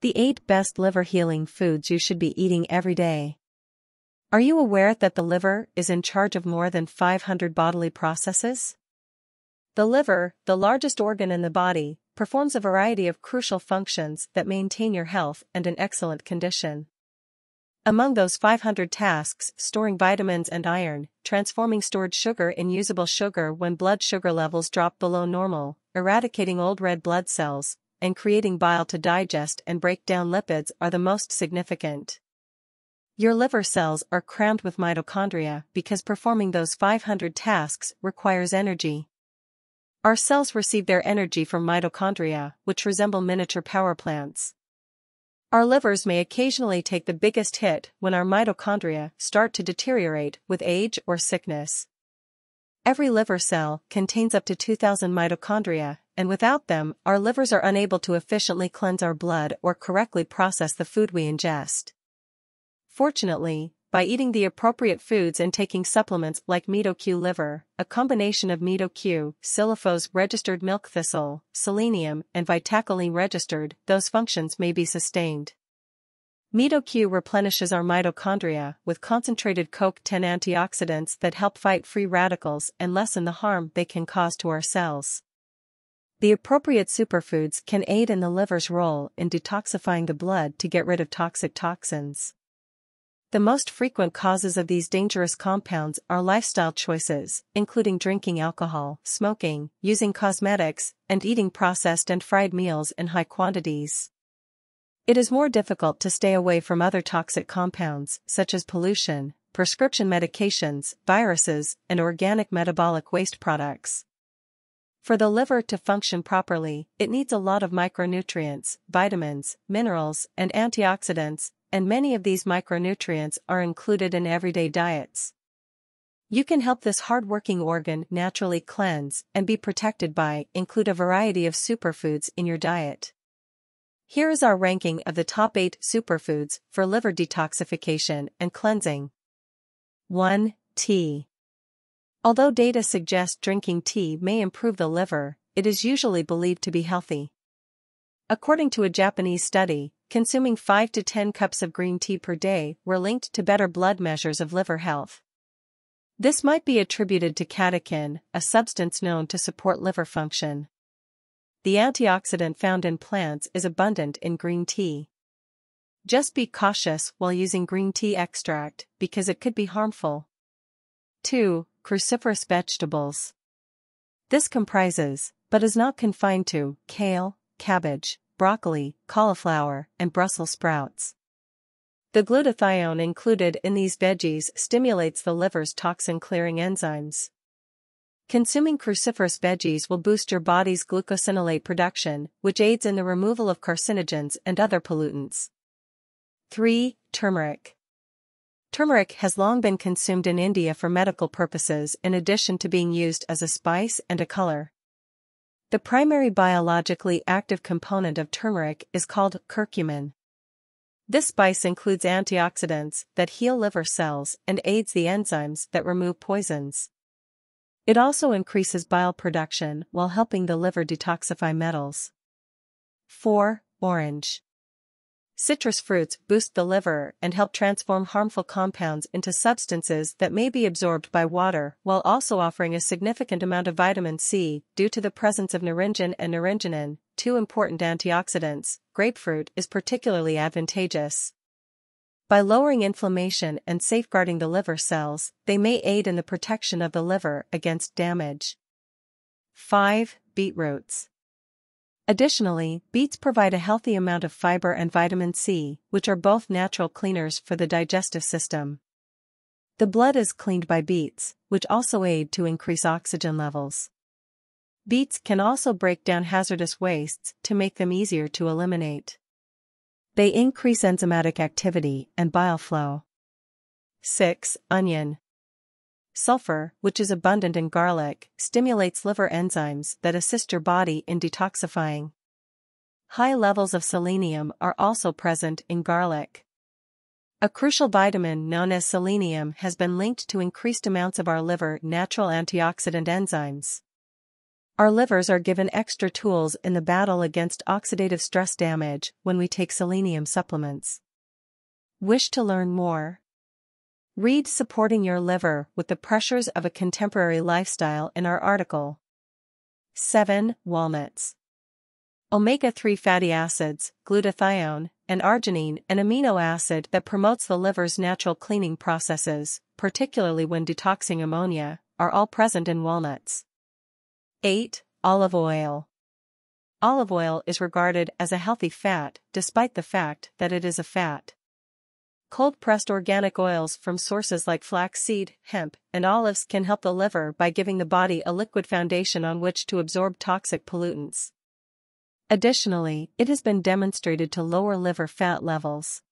The 8 best liver healing foods you should be eating every day. Are you aware that the liver is in charge of more than 500 bodily processes? The liver, the largest organ in the body, performs a variety of crucial functions that maintain your health and an excellent condition. Among those 500 tasks, storing vitamins and iron, transforming stored sugar in usable sugar when blood sugar levels drop below normal, eradicating old red blood cells, and creating bile to digest and break down lipids are the most significant. Your liver cells are crammed with mitochondria because performing those 500 tasks requires energy. Our cells receive their energy from mitochondria, which resemble miniature power plants. Our livers may occasionally take the biggest hit when our mitochondria start to deteriorate with age or sickness. Every liver cell contains up to 2,000 mitochondria, and without them, our livers are unable to efficiently cleanse our blood or correctly process the food we ingest. Fortunately, by eating the appropriate foods and taking supplements like MitoQ liver, a combination of MitoQ, Siliphos registered milk thistle, selenium, and Vitacholine registered, those functions may be sustained. MitoQ replenishes our mitochondria with concentrated CoQ10 antioxidants that help fight free radicals and lessen the harm they can cause to our cells. The appropriate superfoods can aid in the liver's role in detoxifying the blood to get rid of toxic toxins. The most frequent causes of these dangerous compounds are lifestyle choices, including drinking alcohol, smoking, using cosmetics, and eating processed and fried meals in high quantities. It is more difficult to stay away from other toxic compounds, such as pollution, prescription medications, viruses, and organic metabolic waste products. For the liver to function properly, it needs a lot of micronutrients, vitamins, minerals, and antioxidants, and many of these micronutrients are included in everyday diets. You can help this hard-working organ naturally cleanse and be protected by include a variety of superfoods in your diet. Here is our ranking of the top 8 superfoods for liver detoxification and cleansing. 1. Tea. Although data suggest drinking tea may improve the liver, it is usually believed to be healthy. According to a Japanese study, consuming 5 to 10 cups of green tea per day were linked to better blood measures of liver health. This might be attributed to catechin, a substance known to support liver function. The antioxidant found in plants is abundant in green tea. Just be cautious while using green tea extract because it could be harmful. 2 cruciferous vegetables. This comprises, but is not confined to, kale, cabbage, broccoli, cauliflower, and Brussels sprouts. The glutathione included in these veggies stimulates the liver's toxin-clearing enzymes. Consuming cruciferous veggies will boost your body's glucosinolate production, which aids in the removal of carcinogens and other pollutants. 3. Turmeric. Turmeric has long been consumed in India for medical purposes in addition to being used as a spice and a color. The primary biologically active component of turmeric is called curcumin. This spice includes antioxidants that heal liver cells and aids the enzymes that remove poisons. It also increases bile production while helping the liver detoxify metals. 4. Orange. Citrus fruits boost the liver and help transform harmful compounds into substances that may be absorbed by water while also offering a significant amount of vitamin C due to the presence of naringin and naringenin, two important antioxidants. Grapefruit is particularly advantageous. By lowering inflammation and safeguarding the liver cells, they may aid in the protection of the liver against damage. 5. Beetroots. Additionally, beets provide a healthy amount of fiber and vitamin C, which are both natural cleaners for the digestive system. The blood is cleaned by beets, which also aid to increase oxygen levels. Beets can also break down hazardous wastes to make them easier to eliminate. They increase enzymatic activity and bile flow. 6. Onion. Sulfur, which is abundant in garlic, stimulates liver enzymes that assist your body in detoxifying. High levels of selenium are also present in garlic. A crucial vitamin known as selenium has been linked to increased amounts of our liver natural antioxidant enzymes. Our livers are given extra tools in the battle against oxidative stress damage when we take selenium supplements. Wish to learn more? Read Supporting Your Liver with the Pressures of a Contemporary Lifestyle in our article. 7. Walnuts. Omega 3 fatty acids, glutathione, and arginine, an amino acid that promotes the liver's natural cleaning processes, particularly when detoxing ammonia, are all present in walnuts. 8. Olive oil. Olive oil is regarded as a healthy fat despite the fact that it is a fat. Cold-pressed organic oils from sources like flaxseed, hemp, and olives can help the liver by giving the body a liquid foundation on which to absorb toxic pollutants. Additionally, it has been demonstrated to lower liver fat levels.